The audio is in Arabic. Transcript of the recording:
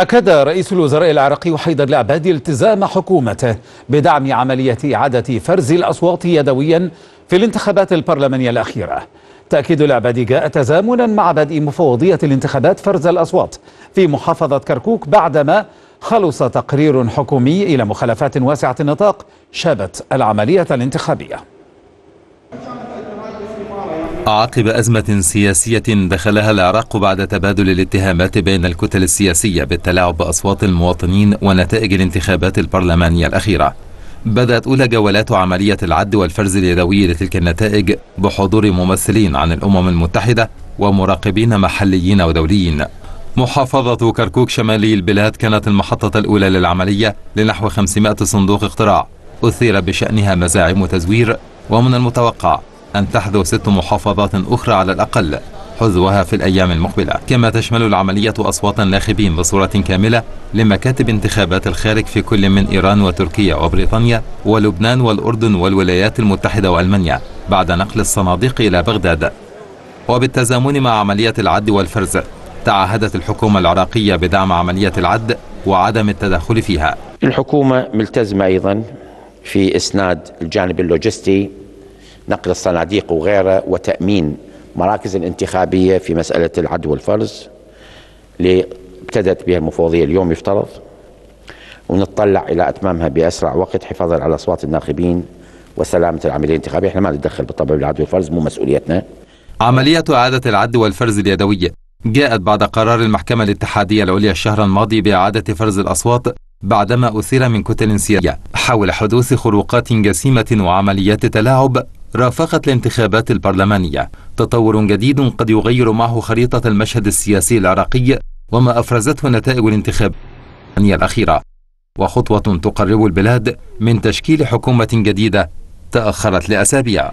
أكد رئيس الوزراء العراقي حيدر العبادي التزام حكومته بدعم عملية إعادة فرز الأصوات يدويا في الانتخابات البرلمانية الأخيرة. تأكيد العبادي جاء تزامنا مع بدء مفوضية الانتخابات فرز الأصوات في محافظة كركوك بعدما خلص تقرير حكومي إلى مخالفات واسعة النطاق شابت العملية الانتخابية. عقب أزمة سياسية دخلها العراق بعد تبادل الاتهامات بين الكتل السياسية بالتلاعب بأصوات المواطنين ونتائج الانتخابات البرلمانية الأخيرة. بدأت أولى جولات عملية العد والفرز اليدوي لتلك النتائج بحضور ممثلين عن الأمم المتحدة ومراقبين محليين ودوليين. محافظة كركوك شمالي البلاد كانت المحطة الأولى للعملية لنحو 500 صندوق اقتراع. أثير بشأنها مزاعم تزوير ومن المتوقع أن تحذو ست محافظات أخرى على الأقل حذوها في الأيام المقبلة. كما تشمل العملية أصوات الناخبين بصورة كاملة لمكاتب انتخابات الخارج في كل من إيران وتركيا وبريطانيا ولبنان والأردن والولايات المتحدة وألمانيا بعد نقل الصناديق إلى بغداد. وبالتزامن مع عملية العد والفرز تعهدت الحكومة العراقية بدعم عملية العد وعدم التدخل فيها. الحكومة ملتزمة أيضا في إسناد الجانب اللوجستي نقل الصناديق وغيره وتأمين مراكز الانتخابية في مسألة العد والفرز اللي ابتدت بها المفوضية اليوم يفترض. ونتطلع إلى أتمامها بأسرع وقت حفاظا على أصوات الناخبين وسلامة العملية الانتخابية. إحنا ما نتدخل بالطبع بالعد والفرز مو مسؤوليتنا. عملية إعادة العد والفرز اليدوي جاءت بعد قرار المحكمة الاتحادية العليا الشهر الماضي بإعادة فرز الأصوات بعدما أثير من كتل سياسية حول حدوث خروقات جسيمة وعمليات تلاعب رافقت الانتخابات البرلمانية. تطور جديد قد يغير معه خريطة المشهد السياسي العراقي وما أفرزته نتائج الانتخابات الأخيرة. وخطوة تقرب البلاد من تشكيل حكومة جديدة تأخرت لأسابيع.